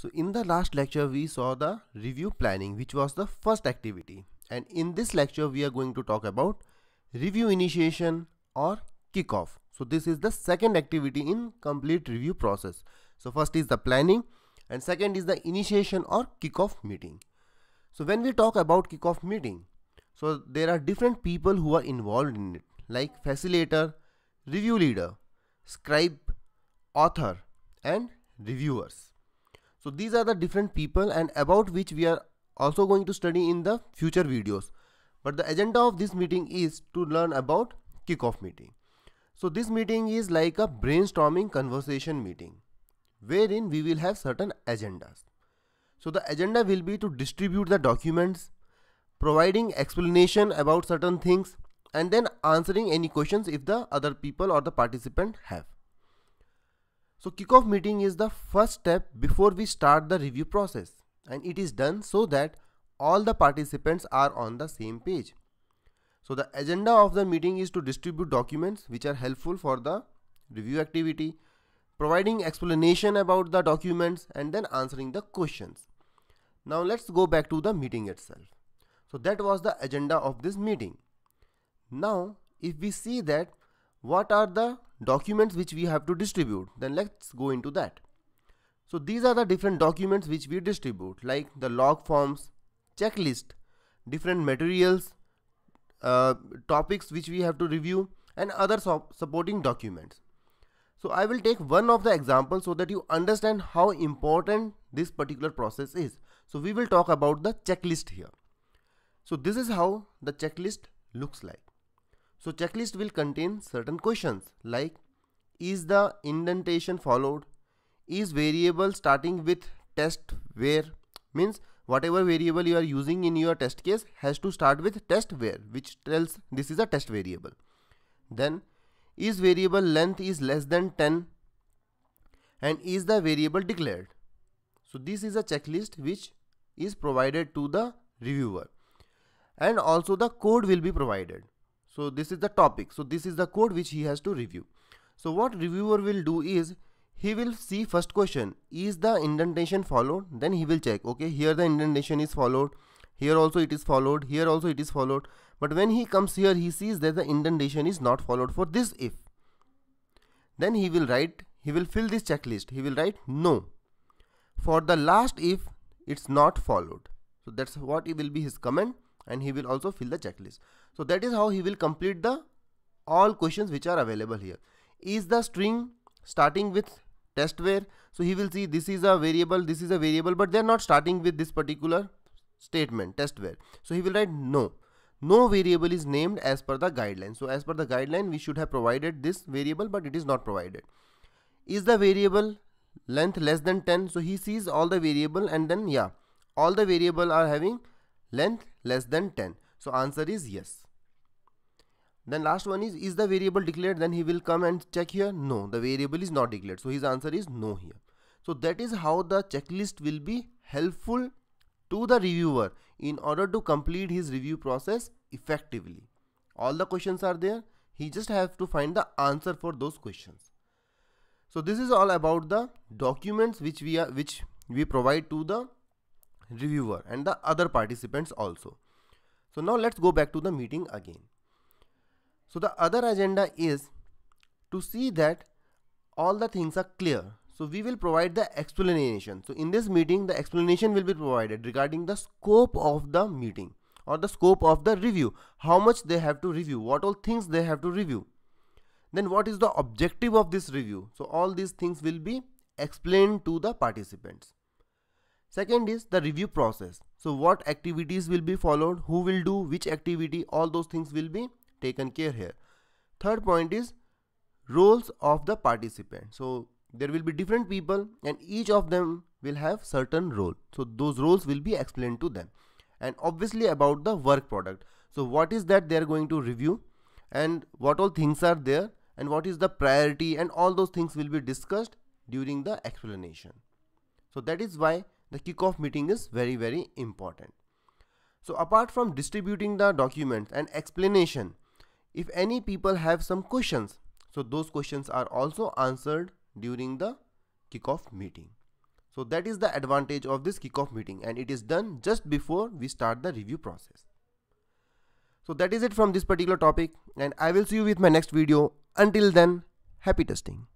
So in the last lecture we saw the review planning which was the first activity and in this lecture we are going to talk about review initiation or kickoff. So this is the second activity in complete review process. So first is the planning and second is the initiation or kickoff meeting. So when we talk about kickoff meeting, so there are different people who are involved in it like facilitator, review leader, scribe, author and reviewers. So these are the different people and about which we are also going to study in the future videos. But the agenda of this meeting is to learn about kickoff meeting. So this meeting is like a brainstorming conversation meeting wherein we will have certain agendas. So the agenda will be to distribute the documents, providing explanation about certain things and then answering any questions if the other people or the participant have. So kickoff meeting is the first step before we start the review process and it is done so that all the participants are on the same page. So the agenda of the meeting is to distribute documents which are helpful for the review activity, providing explanation about the documents and then answering the questions. Now let's go back to the meeting itself. So that was the agenda of this meeting. Now if we see that what are the documents which we have to distribute then let's go into that. So these are the different documents which we distribute like the log forms, checklist, different materials, uh, topics which we have to review and other supporting documents. So I will take one of the examples so that you understand how important this particular process is. So we will talk about the checklist here. So this is how the checklist looks like. So checklist will contain certain questions like is the indentation followed? Is variable starting with test where means whatever variable you are using in your test case has to start with test where which tells this is a test variable. Then is variable length is less than 10 and is the variable declared. So this is a checklist which is provided to the reviewer and also the code will be provided so this is the topic. So this is the code which he has to review. So what reviewer will do is he will see first question. Is the indentation followed? Then he will check. Okay here the indentation is followed. Here also it is followed. Here also it is followed. But when he comes here he sees that the indentation is not followed for this if. Then he will write he will fill this checklist. He will write no. For the last if it's not followed. So that's what it will be his comment and he will also fill the checklist so that is how he will complete the all questions which are available here. Is the string starting with test where? So he will see this is a variable, this is a variable, but they are not starting with this particular statement test where. So he will write no. No variable is named as per the guideline. So as per the guideline, we should have provided this variable, but it is not provided. Is the variable length less than 10? So he sees all the variable and then yeah, all the variable are having length less than 10. So answer is yes. Then last one is, is the variable declared? Then he will come and check here. No, the variable is not declared. So his answer is no here. So that is how the checklist will be helpful to the reviewer in order to complete his review process effectively. All the questions are there. He just have to find the answer for those questions. So this is all about the documents which we are which we provide to the reviewer and the other participants also. So now let's go back to the meeting again. So the other agenda is to see that all the things are clear. So we will provide the explanation. So in this meeting, the explanation will be provided regarding the scope of the meeting or the scope of the review. How much they have to review, what all things they have to review. Then what is the objective of this review? So all these things will be explained to the participants. Second is the review process. So what activities will be followed, who will do which activity, all those things will be taken care here. Third point is roles of the participant. So there will be different people and each of them will have certain role. So those roles will be explained to them and obviously about the work product. So what is that they are going to review and what all things are there and what is the priority and all those things will be discussed during the explanation. So that is why the kickoff meeting is very very important. So apart from distributing the documents and explanation, if any people have some questions, so those questions are also answered during the kickoff meeting. So that is the advantage of this kickoff meeting and it is done just before we start the review process. So that is it from this particular topic and I will see you with my next video. Until then, happy testing.